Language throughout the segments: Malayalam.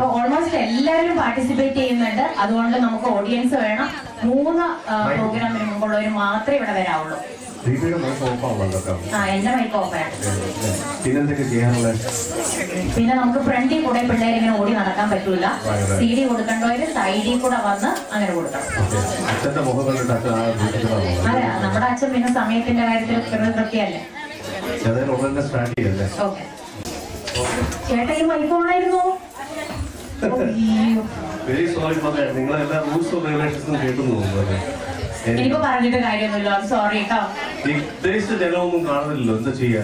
ഓൾമോസ്റ്റ് എല്ലാവരും പാർട്ടിസിപ്പേറ്റ് ചെയ്യുന്നുണ്ട്. അതുകൊണ്ട് നമുക്ക് ഓഡിയൻസ് വേണം. മൂന്ന് പ്രോഗ്രാമിന് മുമ്പുള്ളവർ മാത്രമേ ഇവിടെ വരാവുള്ളൂ. പിന്നെ നമുക്ക് ഫ്രണ്ടിൽ കൂടെ പിള്ളേർ ഇങ്ങനെ ഓടി നടക്കാൻ പറ്റൂല. സി ഡി കൊടുക്കേണ്ടവര് സൈഡിൽ കൂടെ വന്ന് അങ്ങനെ കൊടുക്കണം. അതെ നമ്മുടെ അച്ഛൻ പിന്നെ സമയത്തിന്റെ കാര്യത്തിൽ കൃത്യല്ലേ മൈക്കോണായിരുന്നു ഉടനെ സ്റ്റാർട്ട് ചെയ്യല്ലേ? ഓക്കെ. ചേട്ടാ ഈ mike ഓണായിരുന്നു very sorry mother rules of റെഗുലേഷൻസും കേട്ടു തോന്നുന്നു എനിക്ക് പറഞ്ഞിട്ട് കാര്യമൊന്നുമില്ല. സോറി കേട്ടോ ജനമൊന്നും കാണുന്നില്ലല്ലോ. എന്താ ചെയ്യാ.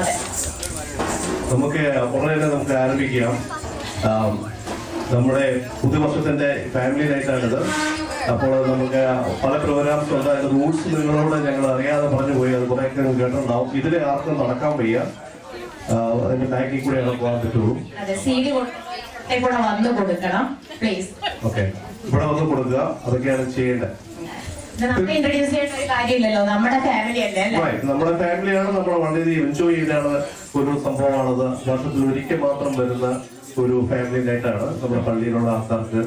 അതെ. നമുക്ക് ഉടനെ തന്നെ നമുക്ക് ആരംഭിക്കാം. നമ്മുടെ പുതുവർഷത്തിന്റെ ഫാമിലി നൈറ്റാണിത് അപ്പോൾ നമുക്ക് പല പ്രോഗ്രാംസ് ഉണ്ട്. അതിന്റെ റൂൾസ് നിങ്ങളോട് ഞങ്ങൾ അറിയാതെ പറഞ്ഞു പോയി. അത് കുറേയൊക്കെ കേട്ടിട്ടുണ്ടാവും. ഇതിൽ ആർക്കും നടക്കാൻ വയ്യ. അതിന്റെ ബാക്കിൽ കൂടെയാണ് പോകാൻ പറ്റുള്ളൂ. കൂടെ വന്ന് കൊടുക്കണം പ്ലീസ് ഓക്കെ. ഇവിടെ വന്ന് കൊടുക്കുക. അതൊക്കെയാണ് ചെയ്യേണ്ടത്. നമ്മുടെ ഫാമിലിയാണ് നമ്മൾ വളരെ എൻജോയ് ചെയ്താണ് ഒരു സംഭവമാണത്. വർഷത്തിൽ ഒരിക്കൽ മാത്രം വരുന്ന ഒരു ഫാമിലി നൈറ്റാണ് നമ്മുടെ പള്ളിയിലുള്ള ആൾക്കാർക്ക്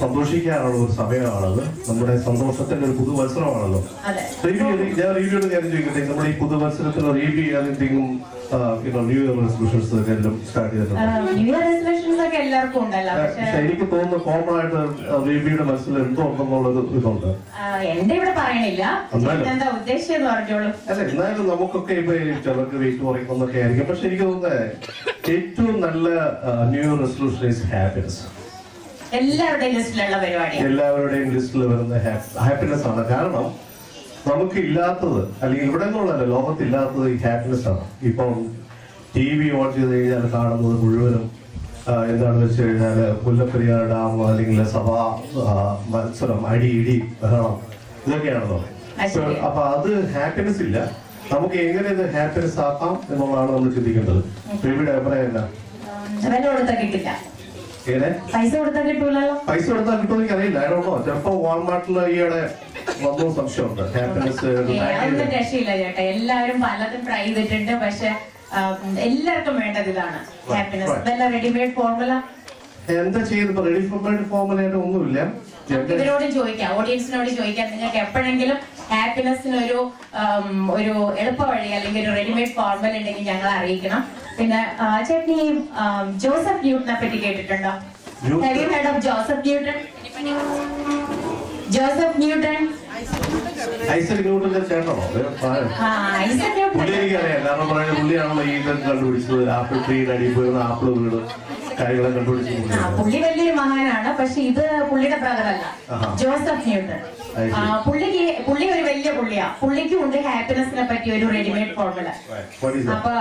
സന്തോഷിക്കാനുള്ള ഒരു സമയമാണത്. നമ്മുടെ സന്തോഷത്തിന്റെ ഒരു പുതുവത്സരമാണല്ലോ. അതെ. റിവ്യൂ ഞാൻ ചോദിക്കട്ടെ? നമ്മുടെ ഈ പുതുവത്സരത്തിൽ റിവ്യൂ ചെയ്യാൻ എന്തെങ്കിലും ന്യൂ ഇയർ റെസൊല്യൂഷൻസ് എല്ലാം സ്റ്റാർട്ട് ചെയ്തിട്ടുണ്ട്. എല്ലാവർക്കും ഉണ്ടല്ലോ. പക്ഷെ എനിക്ക് തോന്നുന്നു കോമൺ ആയിട്ട് ബേബിയുടെ മനസ്സിൽ എന്തോ ഉണ്ടെന്നുള്ളത് ഇതുണ്ട്. എന്റെ ഇവിടെ പറയണില്ല. എന്നാലും. എന്താ ഉദ്ദേശിച്ചെന്ന് പറഞ്ഞോളൂ. അല്ല എന്നാലും നമുക്കൊക്കെ ഇപ്പൊ ചിലർക്ക് വെയിറ്റ് കുറയ്ക്കുന്നൊക്കെ ആയിരിക്കും. പക്ഷെ എനിക്ക് തോന്നുന്നത് ഏറ്റവും നല്ല new year resolution is happiness എല്ലാവരുടെയും ലിസ്റ്റിലുള്ള എല്ലാവരുടെയും ലിസ്റ്റിൽ വരുന്ന ഹാപ്പിനെസ് ആണ്. കാരണം നമുക്ക് ഇല്ലാത്തത് അല്ലെങ്കിൽ ഇവിടെ നിന്നുള്ളതല്ല ലോകത്തില്ലാത്തത് ഈ ഹാപ്പിനെസ് ആണ്. ഇപ്പം ടി വി ഓൺ ചെയ്ത് കഴിഞ്ഞാൽ കാണുന്നത് മുഴുവനും എന്താണെന്ന് വെച്ച് കഴിഞ്ഞാൽ മുല്ലപ്പെരിയാർ ഡാം അല്ലെങ്കിൽ സഭാ മത്സരം അടി ഇടി ബഹളം ഇതൊക്കെയാണല്ലോ അപ്പൊ അത് ഹാപ്പിനെസ് ഇല്ല. നമുക്ക് എങ്ങനെ ഇത് ഹാപ്പിനെസ് ആക്കാം എന്നുള്ളതാണ് നമ്മൾ ചിന്തിക്കേണ്ടത്. ഇവിടെ അഭിപ്രായം എന്നാ പൈസ കൊടുത്താൽ കിട്ടൂലല്ലോ. പൈസ കൊടുത്താൽ കിട്ടുമെന്ന് എനിക്ക് അറിയില്ല ആണോ ചിലപ്പോ വാൾമാർട്ടിൽ ഈയിടെ വന്നു സംശയമുണ്ട് ഹാപ്പിനെസ് അതൊന്നും രക്ഷയില്ല ചേട്ടാ. എല്ലാവരും പലതും ട്രൈ ചെയ്തിട്ടുണ്ട് പക്ഷെ എല്ലാവർക്കും വേണ്ടത് ഇതാണ്. ഹാപ്പിനെസ് ഇതെല്ലാം റെഡിമെയ്ഡ് ഫോർമുല എന്താ ചെയ്യുന്നത്? റെഡിമെയ്ഡ് റെഡി ഫോർ മെയ്ഡ് ഒന്നുമില്ല. ഇവരോട് ചോദിക്കാം. ഓഡിയൻസിനോട് ചോദിക്കാം. നിങ്ങൾക്ക് എപ്പോഴെങ്കിലും ഹാപ്പിനെസ്സിന് ഒരു ഒരു എളുപ്പ വഴി അല്ലെങ്കിൽ ഒരു റെഡിമെയ്ഡ് ഫോർമുല ഉണ്ടെങ്കിൽ ഞങ്ങൾ അറിയിക്കണം. പിന്നെ ഉം, ജോസഫ് ന്യൂട്ടനെ പറ്റി കേട്ടിട്ടുണ്ടോ? Newton? You you of Joseph Newton Joseph Newton Isaac ന്യൂട്ടന്റെ ചേട്ടനോ? പുള്ളി എനിക്കറിയാം. കാരണം പറയുന്നത് പുള്ളിയാണല്ലോ ഈ കണ്ടുപിടിച്ചത്. ആപ്പിൾ ട്രീയുടെ അടിയിൽ പോയിരുന്ന ആപ്പിൾ വീട് കാര്യങ്ങളെ കണ്ടുപിടിച്ചു പുള്ളി വലിയൊരു മഹാനാണ്. പക്ഷെ ഇത് പുള്ളിയുടെ ബ്രദറല്ല. ജോസഫ് ന്യൂട്ടൺ പുള്ളിക്ക് പുള്ളി ഒരു വലിയ പുള്ളിയാ. പുള്ളിക്കും ഉണ്ട് ഹാപ്പിനെസിനെ പറ്റി ഒരു റെഡിമെയ്ഡ് ഫോർമുല? അപ്പൊ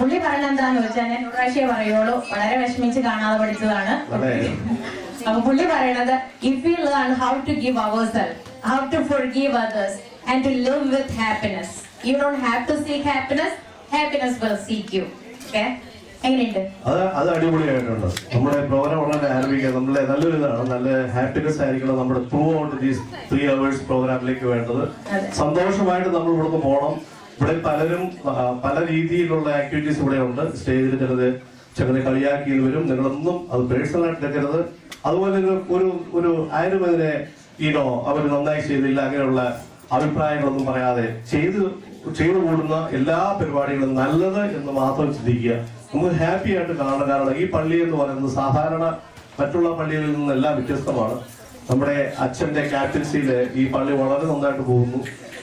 പുള്ളി പറഞ്ഞ എന്താന്ന് വെച്ചാൽ ഞാൻ ഒരു പറയുള്ളൂ. വളരെ വിഷമിച്ച് കാണാതെ പഠിച്ചതാണ്. അപ്പൊ പുള്ളി പറയണത് if you learn how to give our self how to forgive others, and to live with happiness. You don't have to seek happiness, happiness will seek you. Okay? അത് അത് അടിപൊളിയായിട്ടുണ്ട്. നമ്മുടെ പ്രോഗ്രാം ഉടനെ ആരംഭിക്കുക. നമ്മളെ നല്ലൊരു ഇതാണ്. നല്ല ഹാപ്പിനെസ് ആയിരിക്കണം നമ്മുടെ throughout these three hours പ്രോഗ്രാമിലേക്ക് വേണ്ടത്. സന്തോഷമായിട്ട് നമ്മൾ ഇവിടുന്ന് പോകണം ഇവിടെ പലരും പല രീതിയിലുള്ള ആക്ടിവിറ്റീസ് ഇവിടെ ഉണ്ട്. സ്റ്റേജിൽ ചിലത് ചിലത് കളിയാക്കിയിൽ വരും നിങ്ങളൊന്നും അത് പേഴ്സണലായിട്ട് എടുക്കരുത്. അതുപോലെ ഒരു ഒരു ആരും അതിനെ ഈനോ അവർ നന്നായി ചെയ്തില്ല അങ്ങനെയുള്ള അഭിപ്രായങ്ങളൊന്നും പറയാതെ ചെയ്ത് ചെയ്തു കൂടുന്ന എല്ലാ പരിപാടികളും നല്ലത് എന്ന് മാത്രം ചിന്തിക്കുക. നമുക്ക് ഹാപ്പി ആയിട്ട് കാണണം കാരണം ഈ പള്ളി എന്ന് പറയുന്നത് സാധാരണ മറ്റുള്ള പള്ളികളിൽ നിന്നെല്ലാം വ്യത്യസ്തമാണ്. നമ്മുടെ അച്ഛന്റെ ക്യാപ്റ്റൻസിയിൽ ഈ പള്ളി വളരെ നന്നായിട്ട് പോകുന്നു.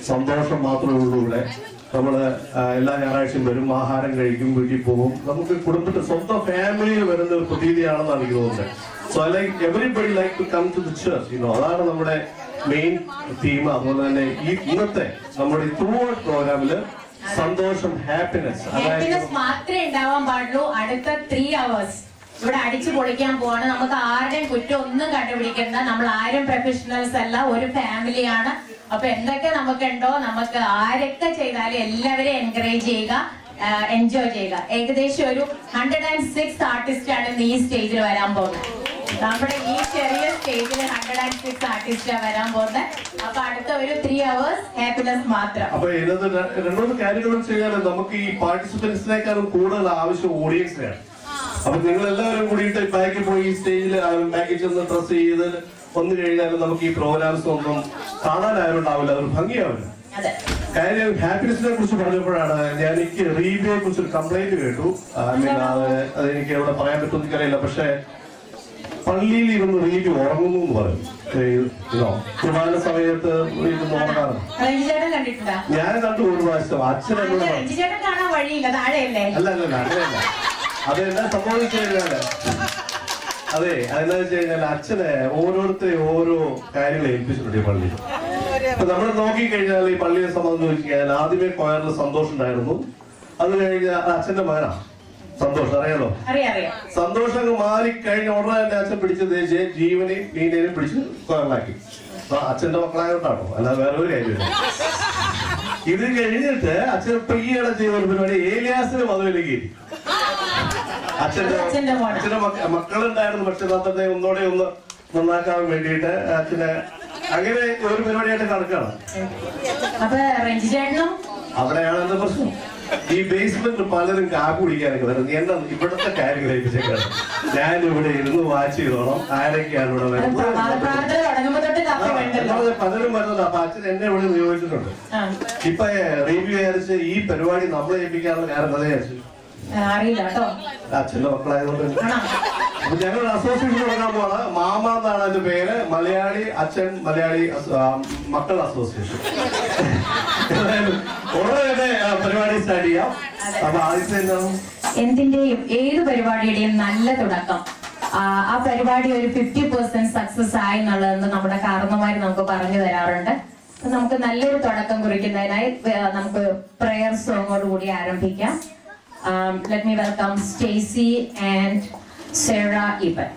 സന്തോഷം മാത്രമേ ഉള്ളൂ ഇവിടെ. നമ്മൾ എല്ലാ ഞായറാഴ്ചയും വരും ആഹാരം കഴിക്കും വീട്ടിൽ പോകും. നമുക്ക് കുടുംബത്തിൽ സ്വന്തം ഫാമിലിയിൽ വരുന്ന ഒരു പ്രതീതിയാണെന്നാണ് എനിക്ക് തോന്നുന്നത്. So I like everybody like to come to the church ഇന്നോ അതാണ് നമ്മുടെ മെയിൻ തീം അതുപോലെ തന്നെ ഈ ഇന്നത്തെ നമ്മുടെ ഈ ത്രൂ ഔട്ട് പ്രോഗ്രാമിൽ സന്തോഷം ഹാപ്പിനെസ് ഹാപ്പിനെസ് മാത്രമേ ഉണ്ടാവാൻ പാടുള്ളൂ അടുത്ത ത്രീ അവേഴ്സ് ഇവിടെ അടിച്ചു പൊളിക്കാൻ പോവാണ്. നമുക്ക് ആരുടെയും കുറ്റം ഒന്നും കണ്ടുപിടിക്കണ്ട. നമ്മൾ ആരും പ്രൊഫഷണൽസ് അല്ല ഒരു ഫാമിലിയാണ് അപ്പൊ എന്തൊക്കെ നമുക്കുണ്ടോ നമുക്ക് ആരൊക്കെ ചെയ്താലും എല്ലാവരെയും എൻകറേജ് ചെയ്യുക എൻജോയ് ചെയ്യുക. ഏകദേശം ഒരു ഹൺഡ്രഡ് ആൻഡ് സിക്സ് ആർട്ടിസ്റ്റ് ആണ് ഈ സ്റ്റേജിൽ വരാൻ പോകുന്നത്. നമ്മുടെ ഈ ചെറിയ സ്റ്റേജിൽ ഹൺഡ്രഡ് ആൻഡ് സിക്സ് ആർട്ടിസ്റ്റാ വരാൻ പോകുന്നത്. അപ്പൊ അടുത്ത ഒരു ത്രീ അവേഴ്സ് ഹാപ്പിനെസ് മാത്രം. അപ്പൊ ഇതിനകത്ത് ര- ചെയ്യാൻ നമുക്ക് ഈ പാർട്ടിസിപ്പൻസിനേക്കാളും കൂടുതൽ ആവശ്യം ഓഡിയൻസിനാണ് അപ്പൊ നിങ്ങൾ എല്ലാവരും കൂടിയിട്ട് ബാക്കിൽ പോയി ഈ സ്റ്റേജിൽ ബാക്കിൽ ചെന്ന് ഡ്രസ് ചെയ്ത് വന്നു കഴിഞ്ഞാൽ നമുക്ക് ഈ പ്രോഗ്രാംസ് ഒന്നും കാണാനായിട്ടുണ്ടാവില്ല അതൊരു ഭംഗിയാവില്ല കാര്യം ഹാപ്പിനെസിനെ കുറിച്ച് പറഞ്ഞപ്പോഴാണ് ഞാൻ എനിക്ക് റീബിയെ കുറിച്ച് ഒരു കംപ്ലൈന്റ് കേട്ടു ഐ മീൻ അത് അതെനിക്ക് അവിടെ പറയാൻ പറ്റുമെന്ന് എനിക്കറിയില്ല. പക്ഷെ പള്ളിയിൽ ഇരുന്ന് റീബി ഉറങ്ങുന്നു എന്ന് പറയും. കുർബാന സമയത്ത് ഇരുന്ന് ഉറങ്ങാറ്? ഞാൻ കണ്ടു ഒരു പ്രാവശ്യം. അച്ഛൻ എന്നോട് അല്ല, അല്ല അല്ല അല്ല അങ്ങനെയല്ല അത് എന്താ സംഭവിച്ചു കഴിഞ്ഞാൽ അതെ അതെന്താ വെച്ച് കഴിഞ്ഞാൽ അച്ഛനെ ഓരോരുത്തരെ ഓരോ കാര്യങ്ങൾ ഏൽപ്പിച്ചിട്ടുണ്ട് ഈ പള്ളിയിൽ ഇപ്പൊ നമ്മൾ നോക്കിക്കഴിഞ്ഞാൽ ഈ പള്ളിയെ സംബന്ധിച്ച് കഴിഞ്ഞാൽ ആദ്യമേ കൊയറിൽ സന്തോഷം ഉണ്ടായിരുന്നു. അത് കഴിഞ്ഞ അച്ഛന്റെ മകനാ. സന്തോഷം അറിയാലോ? അറിയാം അറിയാം. സന്തോഷം മാറി കഴിഞ്ഞ ഉടനെ തന്നെ അച്ഛൻ പിടിച്ച ദേശീയ ജീവനെയും മീനേയും പിടിച്ച് കൊയറിലാക്കി അപ്പൊ അച്ഛന്റെ മക്കളായോട്ടാണോ അല്ലാതെ വേറെ ഒരു കാര്യമില്ല. ഇത് കഴിഞ്ഞിട്ട് അച്ഛൻ ഇപ്പൊ ഈയിടെ ചെയ്ത ഒരു പരിപാടി ഏലിയാസിന് മധുവിലേക്ക് അച്ഛന്റെ മക്കളുണ്ടായിരുന്നു പക്ഷെ തന്നെ ഒന്നോടെ ഒന്ന് നന്നാക്കാൻ വേണ്ടിയിട്ട് അച്ഛനെ അങ്ങനെ ഒരു പരിപാടിയായിട്ട് നടക്കുകയാണ്. അപ്പൊ റെഞ്ചി ചേട്ടനും? അവിടെയാണ് എന്റെ പ്രശ്നം. ഈ ബേസ്മെന്റ് പലരും കാപ്പ് കുടിക്കാനൊക്കെ വരുന്നത് എന്നെ ഇവിടുത്തെ കാര്യം കഴിപ്പിച്ചേക്കാണ് ഞാൻ ഇവിടെ ഇരുന്ന് വാച്ച് ചെയ്തോണം ആരൊക്കെയാണ് ഇവിടെ വരുന്നത്? പലരും വരുന്നത് അപ്പൊ അച്ഛൻ എന്നെ ഇവിടെ നിയോഗിച്ചിട്ടുണ്ട്. ഇപ്പൊ റിവ്യൂ വിചാരിച്ച് ഈ പരിപാടി നമ്മളെ ഏൽപ്പിക്കാനുള്ള കാരണം അതേ ആ, അറിയില്ല കേട്ടോ. അച്ഛന്റെ മക്കളായതുകൊണ്ട്. ഞങ്ങൾ അസോസിയേഷൻ തുടങ്ങാൻ പോണ മാമ എന്നാണ് അതിന്റെ പേര്. മലയാളി അച്ഛൻ മലയാളി മക്കൾ അസോസിയേഷൻ ഉടനെ തന്നെ പരിപാടി സ്റ്റാർട്ട് ചെയ്യാം. അപ്പൊ ആദ്യത്തെ എന്തിന്റെയും ഏത് പരിപാടിയുടെയും നല്ല തുടക്കം. ആ പരിപാടി ഒരു ഫിഫ്റ്റി പെർസെന്റ് സക്സസ് ആയി എന്നുള്ളതെന്ന് നമ്മുടെ കാരണമായി നമുക്ക് പറഞ്ഞു തരാറുണ്ട്. നമുക്ക് നല്ലൊരു തുടക്കം കുറിക്കുന്നതിനായി നമുക്ക് പ്രയർ സോങ്ങോട് കൂടി ആരംഭിക്കാം. Um, let me welcome Stacy and Sarah Eben.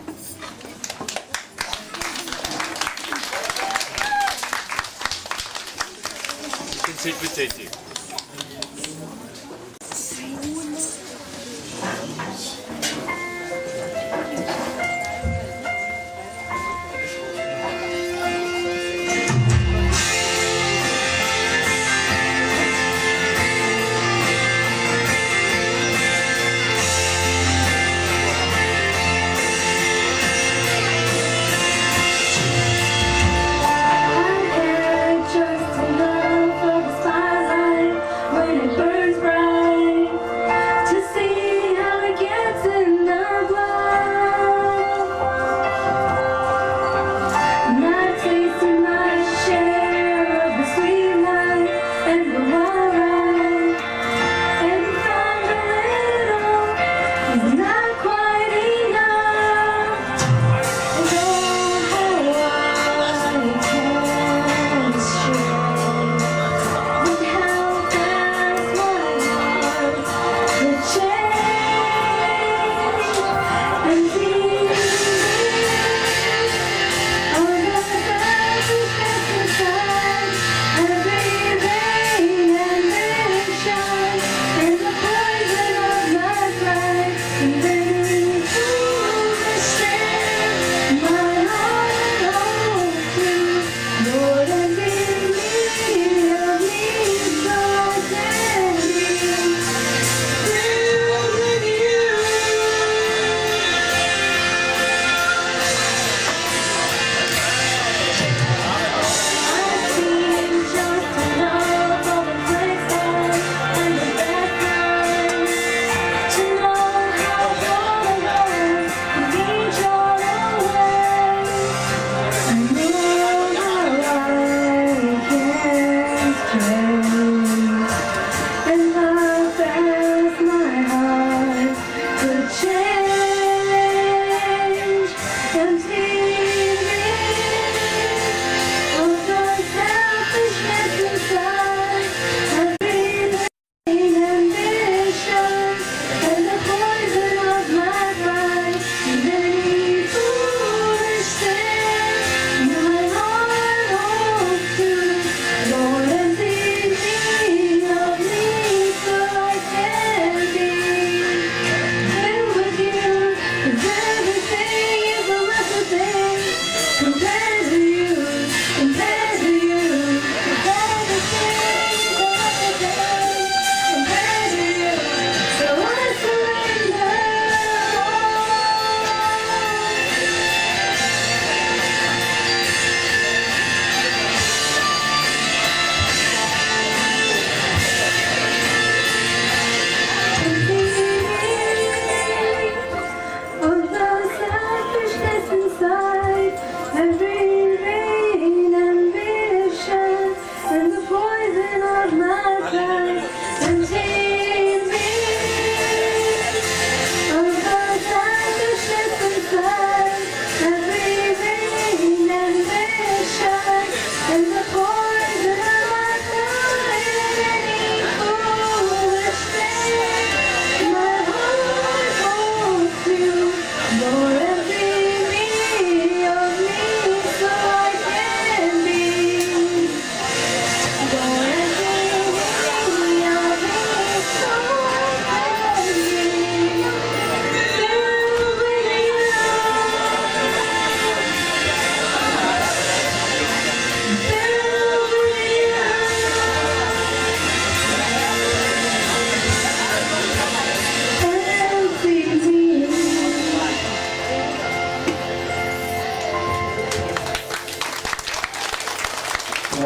Amen.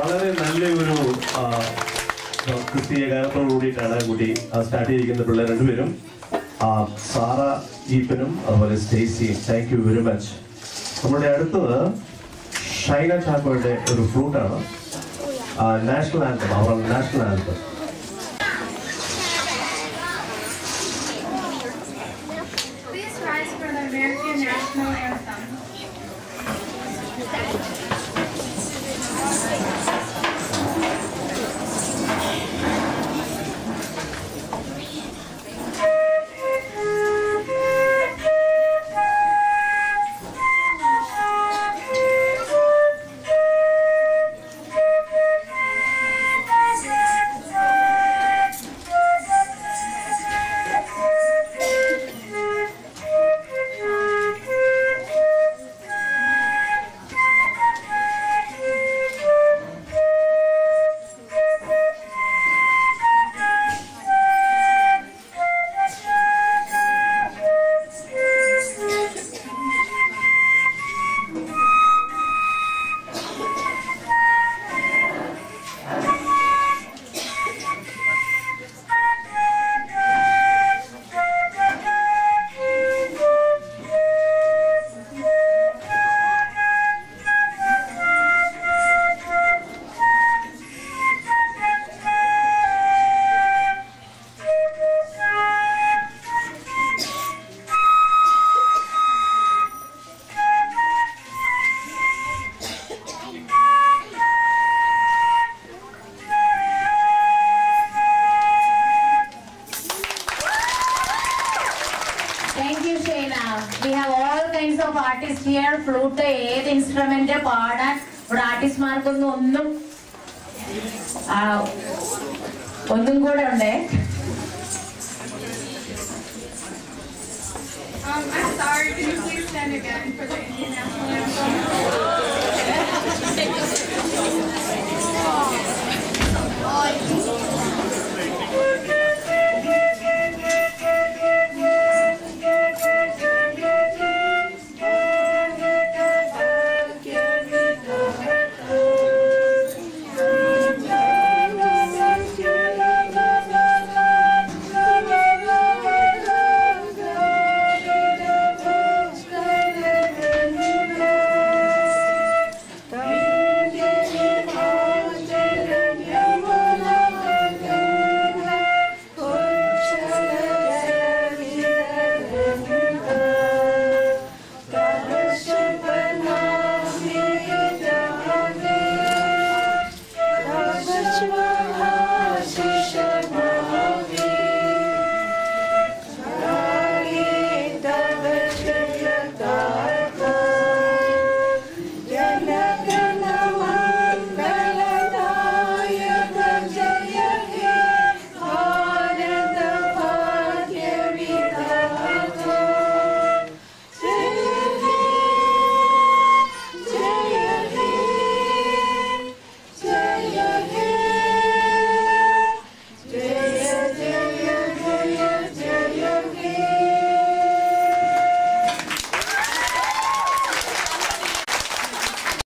വളരെ നല്ലൊരു കൃത്യ ഗാനത്തോടു കൂടിയിട്ടാണ് കൂടി സ്റ്റാർട്ട് ചെയ്തിരിക്കുന്ന പിള്ളേർ രണ്ടുപേരും. സാറ ഈപ്പനും അതുപോലെ സ്റ്റേസിയും താങ്ക് യു വെരി മച്ച് നമ്മുടെ അടുത്തത് ഷൈന ചാക്കോയുടെ ഒരു ഫ്ലൂട്ടാണ്. National anthem our national anthem American national anthem. We have all kinds of artist here flute ഏത് ഇൻസ്ട്രുമെന്റ് പാടാൻ ഇവിടെ ആർട്ടിസ്റ്റ്മാർക്കൊന്നും ഒന്നും ഒന്നും കൂടെ ഉണ്ടേ Um, I'm sorry, can you please stand again for the Indian national anthem?